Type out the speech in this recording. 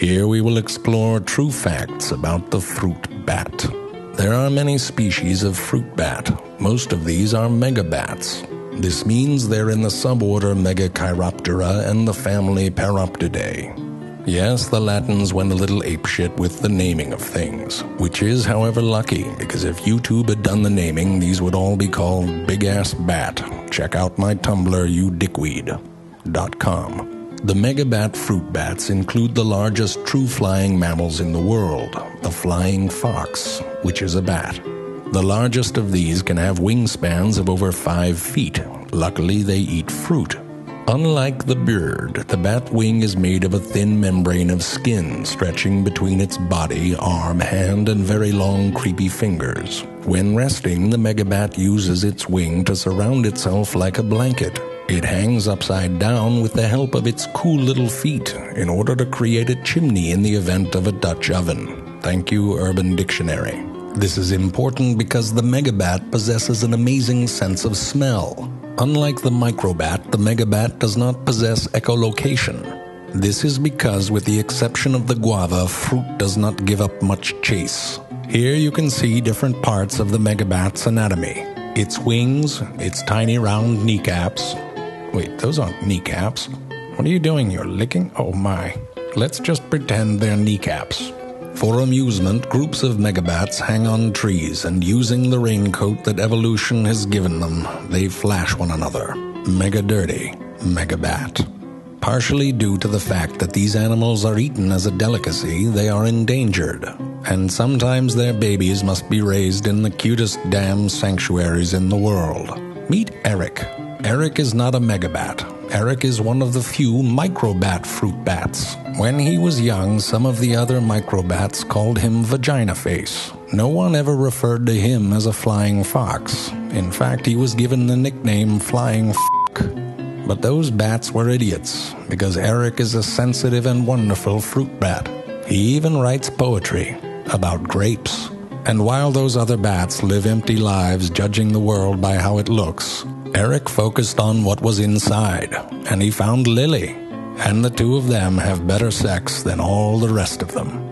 Here we will explore true facts about the fruit bat. There are many species of fruit bat. Most of these are megabats. This means they're in the suborder Megachiroptera and the family Pteropodidae. Yes, the Latins went a little apeshit with the naming of things, which is, however, lucky, because if YouTube had done the naming, these would all be called Big Ass Bat. Check out my Tumblr, you dickweed.com. The megabat fruit bats include the largest true flying mammals in the world, the flying fox, which is a bat. The largest of these can have wingspans of over five feet. Luckily, they eat fruit. Unlike the bird, the bat wing is made of a thin membrane of skin stretching between its body, arm, hand, and very long, creepy fingers. When resting, the megabat uses its wing to surround itself like a blanket. It hangs upside down with the help of its cool little feet in order to create a chimney in the event of a Dutch oven. Thank you, Urban Dictionary. This is important because the megabat possesses an amazing sense of smell. Unlike the microbat, the megabat does not possess echolocation. This is because, with the exception of the guava, fruit does not give up much chase. Here you can see different parts of the megabat's anatomy its wings, its tiny round kneecaps. Wait, those aren't kneecaps. What are you doing? You're licking? Oh my. Let's just pretend they're kneecaps. For amusement, groups of megabats hang on trees, and using the raincoat that evolution has given them, they flash one another. Mega dirty, megabat. Partially due to the fact that these animals are eaten as a delicacy, they are endangered, and sometimes their babies must be raised in the cutest damn sanctuaries in the world. Meet Erik. Erik is not a megabat. Erik is one of the few microbat fruit bats. When he was young, some of the other microbats called him Vagina Face. No one ever referred to him as a flying fox. In fact, he was given the nickname Flying F. But those bats were idiots, because Erik is a sensitive and wonderful fruit bat. He even writes poetry about grapes. And while those other bats live empty lives judging the world by how it looks, Erik focused on what was inside, and he found Lily, and the two of them have better sex than all the rest of them.